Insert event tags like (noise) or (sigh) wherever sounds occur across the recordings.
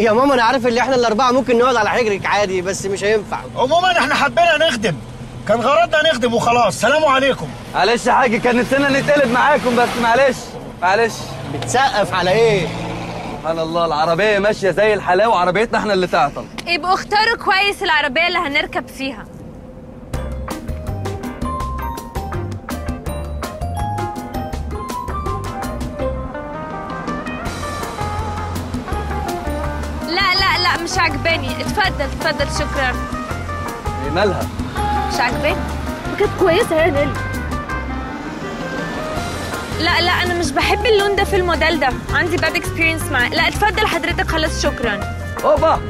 يا ماما أنا عارف إن إحنا الأربعة ممكن نقعد على حجرك عادي بس مش هينفع. عموما إحنا حبينا نخدم. كان غرضنا نخدم وخلاص. سلام عليكم. معلش يا حاج كان نفسنا نتقلب معاكم بس معلش معلش. بتسقف على إيه؟ سبحان الله العربية ماشية زي الحلاوة وعربيتنا إحنا اللي تعطل. يبقوا اختاروا كويس العربية اللي هنركب فيها. مش عجباني اتفضل اتفضل شكرا. إيه مالها؟ مش عجباني كانت كويسة يا نيلي. لا لا أنا مش بحب اللون ده في الموديل ده. عندي bad experience معاه لا اتفضل حضرتك خلاص شكرا. أوبا.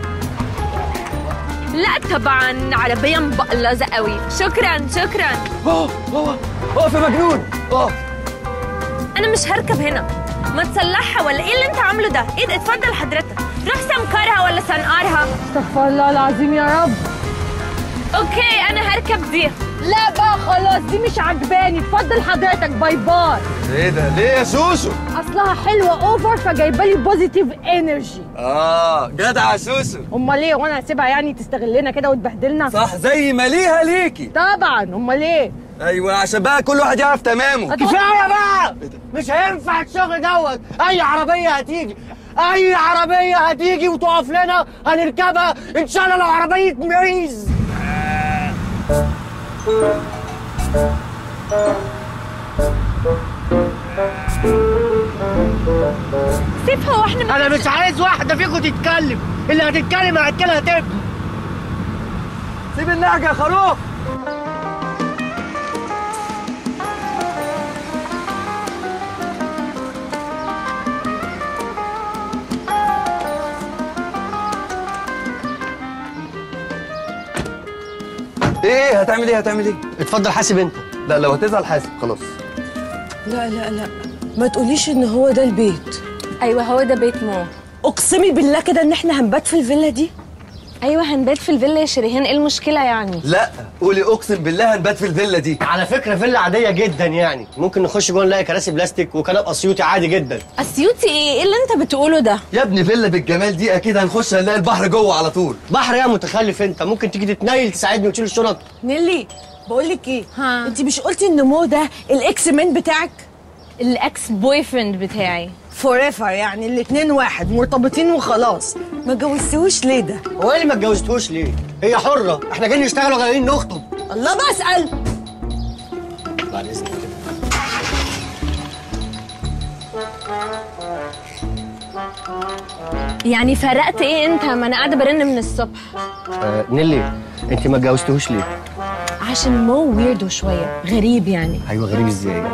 لا طبعا عربية مبقلظة قوي. شكرا شكرا. أوه أوه اقف يا مجنون. اقف أنا مش هركب هنا. ما تصلحها ولا إيه اللي أنت عامله ده؟ إيه اتفضل حضرتك. روح سمكرها ولا سنقرها استغفر الله العظيم يا رب. okay أنا هركب دي. لا بقى خلاص دي مش عجباني. اتفضل حضرتك bye bye. إيه ده؟ ليه يا سوسو؟ أصلها حلوة over فجايبة لي positive energy آه جدع يا سوسو. أمال إيه؟ وأنا هسيبها يعني تستغلنا كده وتبهدلنا؟ صح زي ما ليها ليكي. طبعا. أمال إيه؟ أيوه عشان بقى كل واحد يعرف تمامه. كفاية بقى! مش هينفع الشغل دوت. أي عربية هتيجي. أي عربية هتيجي وتقف لنا هنركبها؟ إن شاء الله لو عربيه معيز سيف هو إحنا أنا مش عايز واحدة فيكم تتكلم. اللي هتتكلم هاكلها تبني سيب النهج يا خروف. إيه هتعمل إيه هتعمل إيه؟ اتفضل حاسب انت. لا لو هتزعل حاسب. خلاص. لا لا لا. ما تقوليش إن هو ده البيت. أيوه هو ده بيت مو أقسمي بالله كده إن إحنا هنبات في الفيلا دي؟ أيوه هنبات في الفيلا يا شريهان. إيه المشكلة يعني؟ لا قولي أقسم بالله هنبات في الفيلا دي. على فكرة فيلا عادية جدا يعني. ممكن نخش جوه نلاقي كراسي بلاستيك وكنب أسيوطي عادي جدا. أسيوطي إيه؟ إيه اللي أنت بتقوله ده؟ يا ابني فيلا بالجمال دي أكيد هنخش هنلاقي البحر جوه على طول. بحر يا متخلف أنت. ممكن تيجي تتنيل تساعدني وتشيل الشنط. نيلي بقول لك إيه؟ ها. أنت مش قلتي ان مو ده ال ex man بتاعك؟ ال ex boyfriend بتاعي. forever يعني الاتنين واحد مرتبطين وخلاص. ما جوزتوش ليه ده؟ هو إيه اللي ما اتجوزتوش ليه؟ هي حرة. إحنا جايين نشتغل وجايين نخطب. الله بسأل بعد إذنك. يعني فرقت إيه أنت ما أنا قاعدة برن من الصبح؟ آه نيلي أنت ما اتجوزتوش ليه؟ عشان مو weirdo شوية غريب يعني. أيوه غريب إزاي يعني؟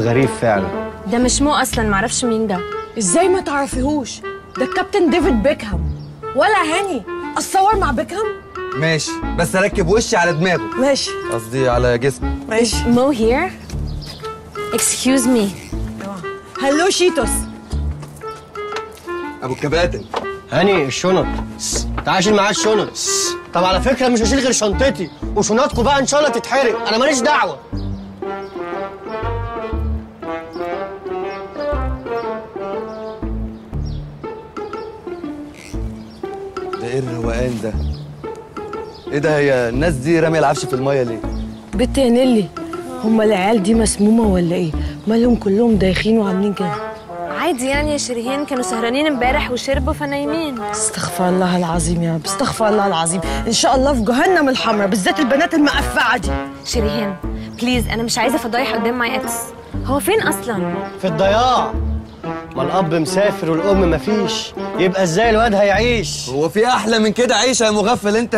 غريب فعلا. ده مش مو أصلا معرفش مين ده. إزاي ما تعرفيهوش؟ ده الكابتن ديفيد بيكهام. ولا هاني. اتصور مع بيكهام؟ ماشي بس اركب وشي على دماغه. ماشي. قصدي على جسمي ماشي. مو here excuse me هلو شيتوس. أبو الكباتن هاني الشنط تعال شيل معاه الشنط طب على فكرة مش هشيل غير شنطتي وشنطكم بقى إن شاء الله تتحرق. أنا ماليش دعوة. الروقان ده. إيه ده هي الناس دي رامية العفش في المية ليه؟ بنت يا نيلي هما العيال دي مسمومة ولا إيه؟ مالهم كلهم دايخين وعاملين كده. عادي يعني يا شريهان كانوا سهرانين امبارح وشربوا فنايمين. استغفر الله العظيم يا رب استغفر الله العظيم. إن شاء الله في جهنم الحمراء بالذات البنات المقفعة دي. شريهان please أنا مش عايزة فضايح قدام my ex هو فين أصلا؟ في الضياع. ما الأب مسافر والأم مفيش يبقى إزاي الواد هيعيش؟ هو في أحلى من كده؟ عيشه يا مغفل أنت.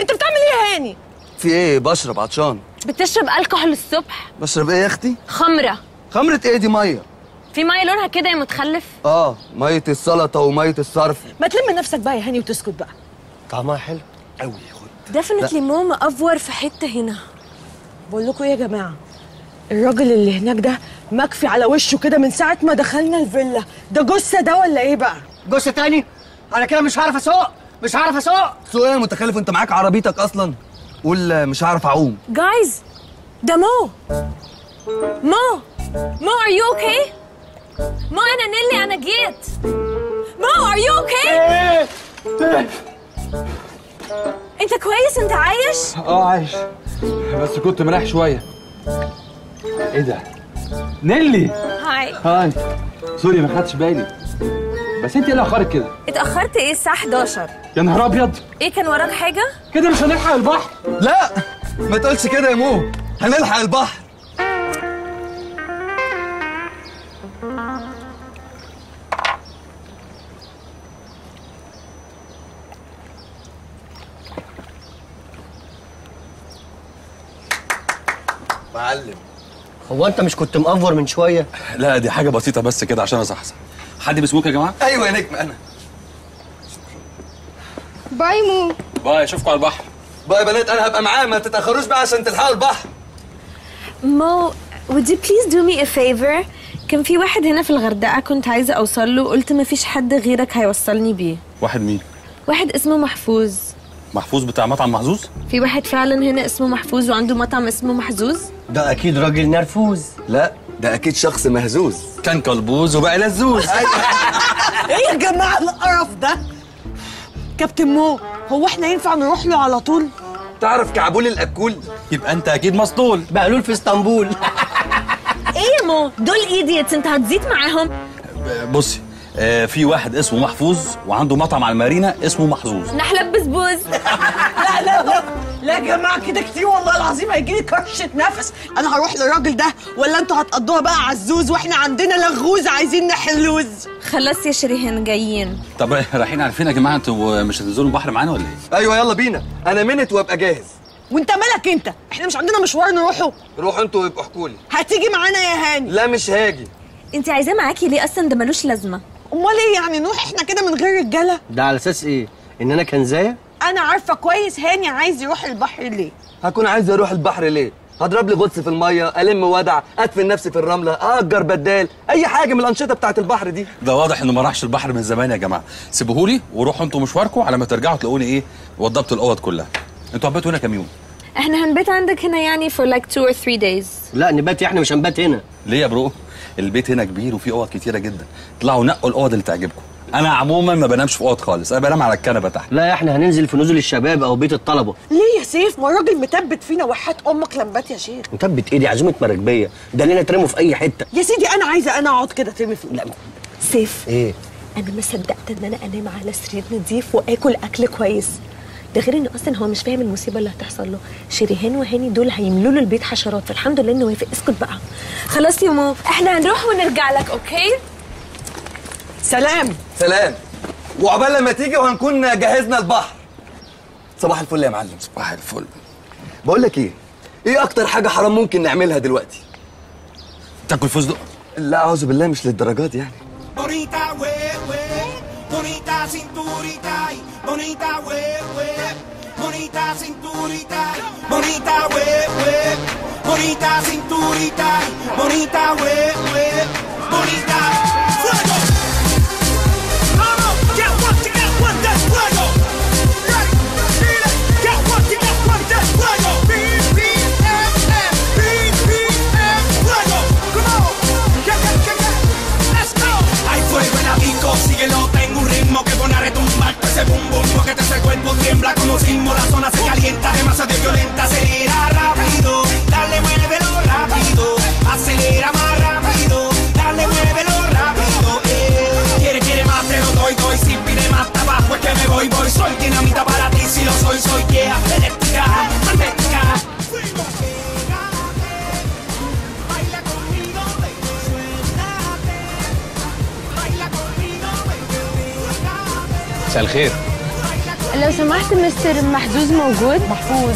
أنت بتعمل إيه يا هاني؟ في إيه؟ بشرب عطشان. بتشرب الكحول الصبح؟ بشرب إيه يا أختي؟ خمرة. خمرة إيه دي؟ مية. في مية لونها كده يا متخلف؟ آه مية السلطة ومية الصرف. ما تلم نفسك بقى يا هاني وتسكت بقى. طعمها حلو. قوي خد. definitely ماما أفور في حتة هنا. بقول لكم إيه يا جماعة؟ الراجل اللي هناك ده مكفي على وشه كده من ساعة ما دخلنا الفيلا. ده جثة ده ولا إيه بقى؟ جثة تاني؟ أنا كده مش هعرف أسوق. مش هعرف أسوق. سوق يا متخلف أنت معاك عربيتك أصلا. قول مش هعرف أعوم. جايز ده مو. مو. مو are you okay مو أنا نيلي أنا جيت. مو are you okay أنت كويس؟ أنت عايش؟ آه عايش. بس كنت مريح شوية. إيه ده؟ نيلي! هاي. هاي. سوري ما خدتش بالي. بس انت إيه اللي كده؟ اتأخرت إيه الساعة 11 يا نهار أبيض! إيه كان وراك حاجة؟ كده مش هنلحق البحر؟ لا ما تقولش كده يا مو. هنلحق البحر. هو انت مش كنت مقفر من شوية؟ لا دي حاجة بسيطة بس كده عشان اصحصح حد بيسموك يا جماعة؟ أيوه يا نجم أنا. bye مو. bye أشوفكم على البحر. يا بنات أنا هبقى معاه ما تتأخروش بقى عشان تلحقوا البحر. مو would you please do me a favor كان في واحد هنا في الغردقة كنت عايزة أوصل له قلت ما فيش حد غيرك هيوصلني بيه. واحد مين؟ واحد اسمه محفوظ. محفوظ بتاع مطعم محظوظ؟ في واحد فعلا هنا اسمه محفوظ وعنده مطعم اسمه محظوظ. ده أكيد راجل نرفوز. لا ده أكيد شخص مهزوز. كان كلبوز وبقى لزوز. (laughs) إيه يا جماعة القرف ده؟ كابتن مو هو إحنا ينفع نروح له على طول؟ تعرف كعبول الأكول؟ يبقى أنت أكيد مسطول. بقلول في إسطنبول. (laughs) إيه يا مو دول إيديتس أنت هتزيد معاهم. بصي آه في واحد اسمه محفوظ وعنده مطعم على المارينا اسمه محظوظ. نحلب بسبوز لا لا لا. لا يا جماعة كده كتير والله العظيم. هيجي لي كرشة نفس. أنا هروح للراجل ده ولا أنتوا هتقضوها بقى عزوز وإحنا عندنا لغوز عايزين نحلوز؟ خلاص يا شريهان جايين. طب رايحين على فين يا جماعة أنتوا مش هتنزلوا البحر معانا ولا إيه؟ أيوه يلا بينا. أنا منت وأبقى جاهز. وأنت مالك أنت؟ إحنا مش عندنا مشوار نروحه. روحوا أنتوا وابقوا احكوا لي هتيجي معانا يا هاني. لا مش هاجي. انت عايزاه معاكي ليه أصلا؟ ده ملوش لازمة. امال إيه يعني نروح إحنا كده من غير رجاله. ده على أساس إيه؟ إن أنا كنزايه أنا عارفة كويس هاني عايز يروح البحر ليه. هكون عايز أروح البحر ليه؟ هضرب لي غطس في المية ألم ودع أدفن نفسي في الرملة اجر بدال أي حاجة من الأنشطة بتاعت البحر دي. ده واضح إنه ما راحش البحر من زمان يا جماعة. سيبوهولي وروحوا أنتوا مشواركم على ما ترجعوا تلاقوني إيه؟ وضبت الأوض كلها. أنتوا هباتوا هنا كام يوم؟ إحنا هنبات عندك هنا يعني for like two or three days. لا نبات إحنا مش هنبات هنا. ليه يا bro؟ البيت هنا كبير وفيه اوض كتيرة جدا. طلعوا نقوا الاوض اللي تعجبكم. أنا عموما ما بنامش في اوض خالص أنا بنام على الكنبة تحت. لا إحنا هننزل في نزل الشباب أو بيت الطلبة. ليه يا سيف؟ ما الراجل متبت فينا وحياة أمك لنبات يا شيخ. مثبت ايدي عزومة مراكبية. ده لنا ترموا في اي حتة. يا سيدي أنا عايزة أنا اقعد كده ترمي في لا. سيف إيه؟ أنا ما صدقت ان أنا انام على سرير نضيف واكل اكل كويس. ده غير إنه أصلا هو مش فاهم المصيبة اللي هتحصل له. شريهان وهاني دول هيملوا له البيت حشرات. فالحمد لله إنه وافق. اسكت بقى. خلاص يا مو إحنا هنروح ونرجع لك أوكي؟ سلام. سلام. وعقبال لما تيجي وهنكون جهزنا البحر. صباح الفل يا معلم. صباح الفل. بقول لك إيه؟ إيه أكتر حاجة حرام ممكن نعملها دلوقتي؟ تاكل فستق؟ لا أعوذ بالله مش للدرجات يعني. bonita web, web, bonita cinturita, bonita web, web, bonita cinturita, bonita web, web, bonita. violenta, acelera rápido, dale, muévelo rápido, acelera más rápido, dale, muévelo rápido, eh. Quiere, quiere más, te lo doy, doy, si pide más trabajo es que me voy, voy, soy dinamita para ti, si lo soy, soy yeah, eléctrica, magnética. Fuimos, pégate, baila conmigo, baby, suéltate. baila conmigo, baby, pégate. مساء الخير لو سمحت مستر محجوز موجود محفوظ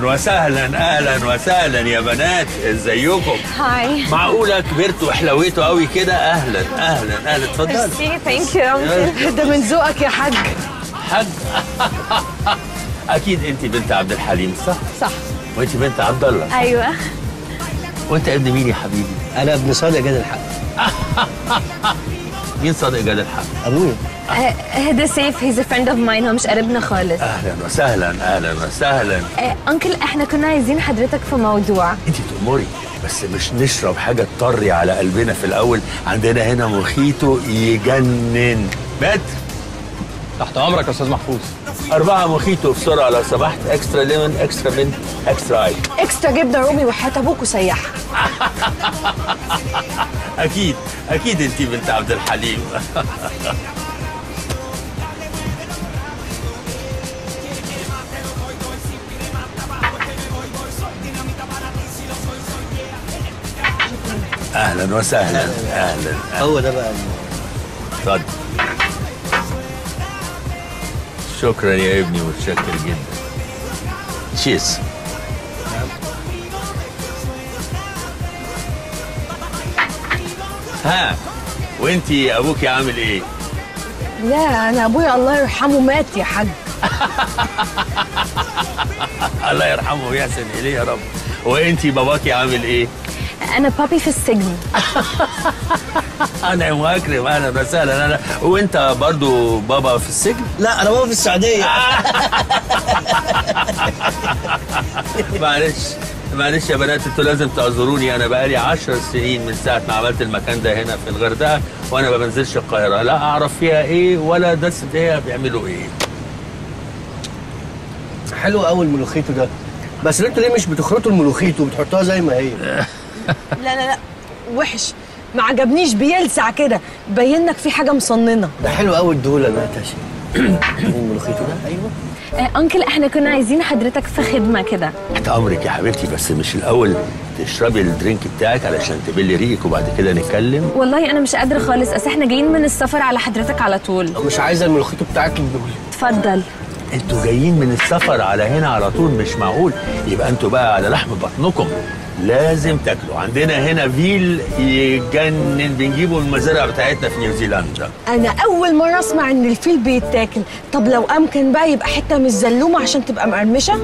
أهلا وسهلا أهلا وسهلا يا بنات إزيكم؟ hi معقولة كبرتوا وحلويتوا قوي كده؟ أهلا أهلا أهلا اتفضل merci thank you ده من ذوقك يا حاج. حاج. (laughs) أكيد انت بنت عبد الحليم صح؟ صح. وانت بنت عبد الله أيوه. وأنت ابن مين يا حبيبي؟ أنا ابن صادق جاد الحق (laughs) مين صادق جاد الحق أبويا. هذا سيف he's friend of mine هو مش قريبنا خالص. أهلا وسهلا أهلا وسهلا. uncle إحنا كنا عايزين حضرتك في موضوع. أنت تأمري بس مش نشرب حاجة تطري على قلبنا في الأول. عندنا هنا مخيتو يجنن. مات؟ تحت أمرك يا أستاذ محفوظ. أربعة مخيتو بسرعة لو سمحت. extra ليمون extra mint extra اي extra جبنة رومي وحياة أبوك وسيحها (laughs) أكيد أكيد أنت بنت عبد الحليم. (laughs) أهلا وسهلا. أهلا. هو ده بقى. اتفضل. شكرا يا ابني متشكر جدا. تشيز ها وانتي أبوكي عامل إيه؟ لا أنا أبويا الله يرحمه مات يا حاج. (laughs) الله يرحمه ويحسن إليه يا رب. وانتي باباكي عامل إيه؟ أنا بابي في السجن. أنا واكرم أهلا وسهلا أنا وأنت برضو بابا في السجن؟ لا أنا بابا في السعودية. (laughs) معلش معلش يا بنات أنتوا لازم تعذروني. أنا بقالي عشر سنين من ساعة ما عملت المكان ده هنا في الغردقة وأنا ما بنزلش القاهرة. لا أعرف فيها إيه ولا درس إيه بيعملوا إيه. حلو قوي الملوخيتو ده. بس أنتوا ليه مش بتخرطوا الملوخيتو وبتحطوها زي ما هي؟ (laughs) لا لا لا. وحش. ما عجبنيش بيلسع كده. بينك في حاجة مصننة. ده حلو قوي الدولة يا ناتاشا الملوخيتو ده؟ أيوه. أنكل إحنا كنا عايزين حضرتك في خدمة كده. تحت أمرك يا حبيبتي بس مش الأول تشربي الدرينك بتاعك علشان تبلي ريقك وبعد كده نتكلم. والله أنا مش قادرة خالص. أصل إحنا جايين من السفر على حضرتك على طول. مش عايزة الملوخيتو بتاعك الدولة اتفضل. أنتوا جايين من السفر على هنا على طول مش معقول؟ يبقى أنتوا بقى على لحم بطنكم. لازم تاكلوا. عندنا هنا veal يجنن بنجيبه من المزارع بتاعتنا في نيوزيلندا أنا أول مرة أسمع إن الفيل بيتاكل. طب لو أمكن بقى يبقى حتة مش زلومة عشان تبقى مقرمشة؟ (laughs)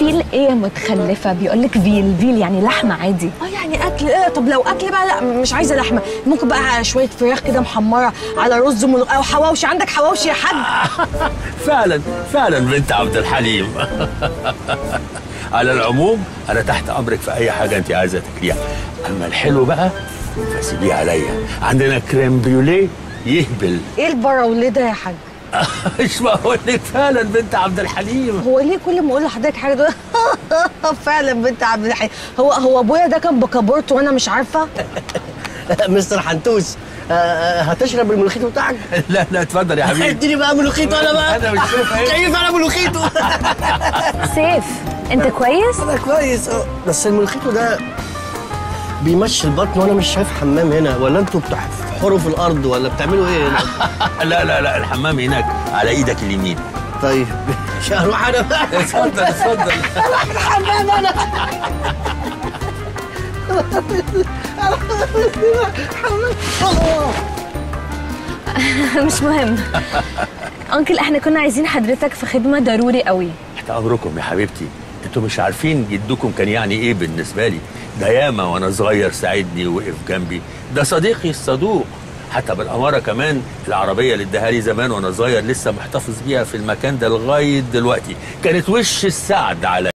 فيل إيه متخلفة؟ بيقول لك veal veal يعني لحمة عادي. آه يعني أكل إيه طب لو أكل بقى لا مش عايزة لحمة. ممكن بقى شوية فراخ كده محمرة على رز وملوخيه أو حواوشي. عندك حواوشي يا حاج؟ (laughs) فعلا فعلا بنت عبد الحليم. (laughs) على العموم أنا تحت أمرك في أي حاجة أنت عايزة تاكليها. أما الحلو بقى فسيبيه عليا. عندنا كريم بريوليه يهبل. إيه البراوليه ده يا حاج؟ مش بقول لك فعلا بنت عبد الحليم؟ هو ليه كل ما أقول لحضرتك حاجة ده (laughs) فعلا بنت عبد الحليم. هو هو أبويا ده كان بكابورت وأنا مش عارفة. (laughs) مستر حنتوس آه، آه، هتشرب الملوخيتو بتاعك؟ (laughs) لا لا اتفضل يا حبيبي. اديني بقى ملوخيتو أنا بقى. أنا مش شايف إيه. كيف أنا ملوخيتو سيف أنت كويس؟ أنا كويس. آه بس الملوخيتو ده بيمشي البطن وأنا مش شايف حمام هنا ولا أنتوا بتحفروا في الأرض ولا بتعملوا إيه؟ هنا (laughs) لا لا لا الحمام هناك على إيدك اليمين. طيب. مش هروح أنا بقى اتفضل اتفضل. أروح الحمام أنا مش مهم. انكل إحنا كنا عايزين حضرتك في خدمة ضروري قوي. تحت امركم يا حبيبتي. أنتوا مش عارفين جدكم كان يعني إيه بالنسبة لي. ده ياما وأنا صغير ساعدني ووقف جنبي. ده صديقي الصدوق. حتى بالأمارة كمان العربية اللي اداها لي زمان وأنا صغير لسه محتفظ بيها في المكان ده لغاية دلوقتي. كانت وش السعد على